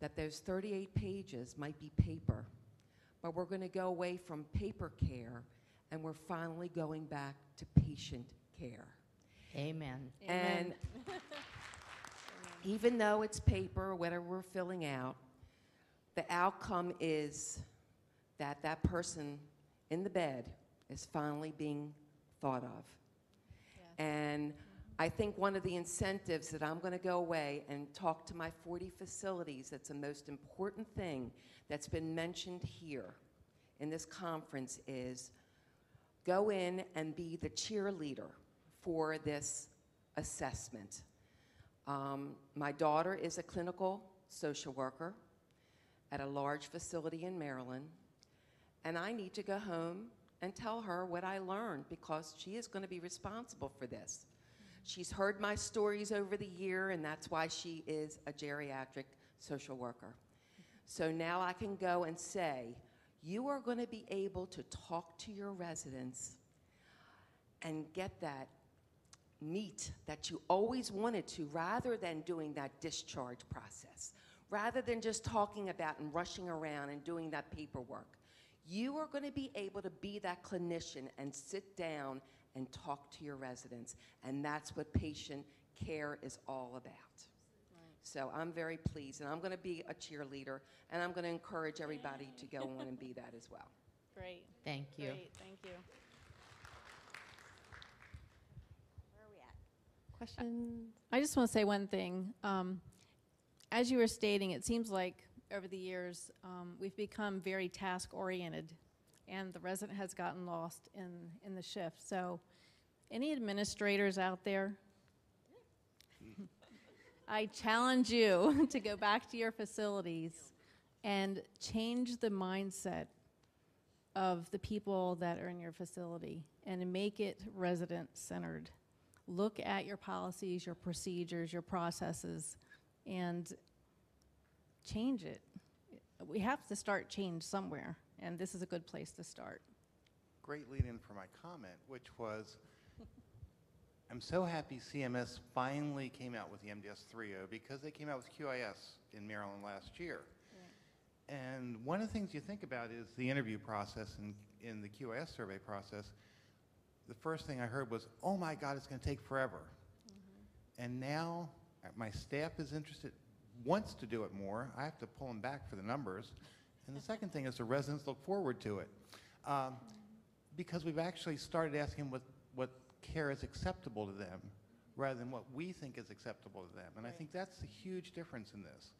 that those 38 pages might be paper, but we're going to go away from paper care and we're finally going back to patient care. Amen. And even though it's paper or whatever we're filling out, the outcome is that that person in the bed is finally being thought of. And I think one of the incentives that I'm going to go away and talk to my 40 facilities, that's the most important thing that's been mentioned here in this conference is go in and be the cheerleader for this assessment. Um, my daughter is a clinical social worker at a large facility in Maryland, and I need to go home and tell her what I learned because she is going to be responsible for this. She's heard my stories over the year, and that's why she is a geriatric social worker. So now I can go and say, you are going to be able to talk to your residents and get that meat that you always wanted to rather than doing that discharge process, rather than just talking about and rushing around and doing that paperwork. You are going to be able to be that clinician and sit down and talk to your residents, and that's what patient care is all about. So I'm very pleased, and I'm going to be a cheerleader, and I'm going to encourage everybody to go on and be that as well. Great. Thank you. Great, thank you. Where are we at? Questions? I just want to say one thing. Um, as you were stating, it seems like over the years um, we've become very task oriented, and the resident has gotten lost in, in the shift. So, any administrators out there? I challenge you to go back to your facilities and change the mindset of the people that are in your facility and make it resident centered. Look at your policies, your procedures, your processes, and change it. We have to start change somewhere, and this is a good place to start. great lead-in for my comment, which was, I'm so happy CMS finally came out with the MDS 3.0 because they came out with QIS in Maryland last year. And one of the things you think about is the interview process and in the QIS survey process. The first thing I heard was, oh my God, it's going to take forever. And now uh, my staff is interested, wants to do it more. I have to pull them back for the numbers. And the second thing is the residents look forward to it. Um, because we've actually started asking what, what care is acceptable to them rather than what we think is acceptable to them. And I think that's a huge difference in this.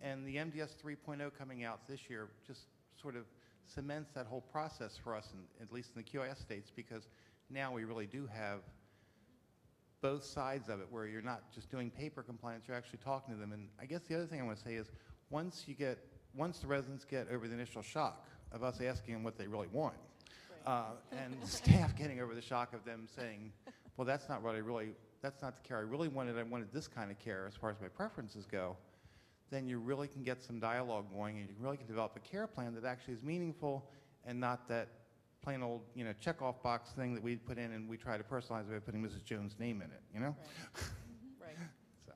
And the MDS 3.0 coming out this year just sort of cements that whole process for us, in, at least in the QIS states, because now we really do have both sides of it where you're not just doing paper compliance, you're actually talking to them. And I guess the other thing I want to say is once you get, once the residents get over the initial shock of us asking them what they really want, uh, and staff getting over the shock of them saying, well, that's not what I really, that's not the care I really wanted. I wanted this kind of care as far as my preferences go. Then you really can get some dialogue going and you really can develop a care plan that actually is meaningful and not that plain old, you know, check-off box thing that we put in and we try to personalize it by putting Mrs. Jones' name in it, you know? Right. So.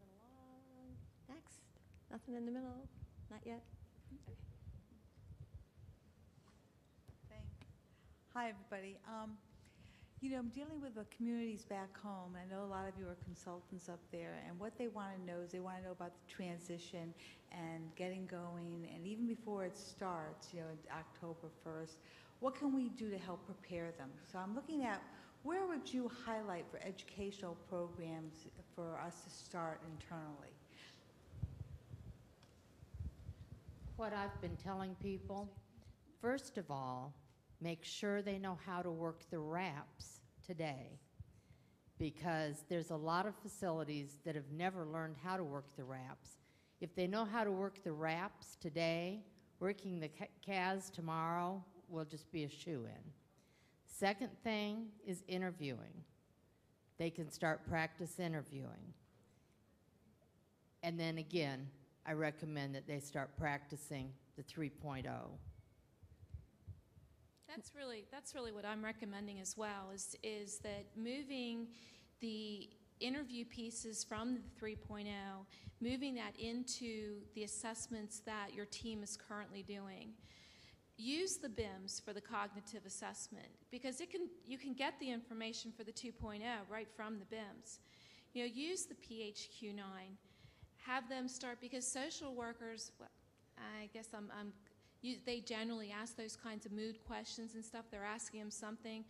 Moving along. Next. Nothing in the middle? Not yet? Thanks. Hi, everybody. Um, You know, I'm dealing with the communities back home. I know a lot of you are consultants up there, and what they want to know is they want to know about the transition and getting going, and even before it starts, you know, October 1st, what can we do to help prepare them? So I'm looking at, where would you highlight for educational programs for us to start internally? What I've been telling people, first of all, make sure they know how to work the RAPs today. Because there's a lot of facilities that have never learned how to work the RAPs. If they know how to work the RAPs today, working the ca- CAS tomorrow will just be a shoe-in. Second thing is interviewing. They can start practice interviewing. And then again, I recommend that they start practicing the oh. 3.0. That's really, that's really what I'm recommending as well, is, is that moving the interview pieces from the 3.0, moving that into the assessments that your team is currently doing. Use the BIMS for the cognitive assessment because it can, you can get the information for the 2.0 right from the BIMS. You know, use the PHQ-9. Have them start because social workers, well, I guess I'm, I'm you, they generally ask those kinds of mood questions and stuff. They're asking them something.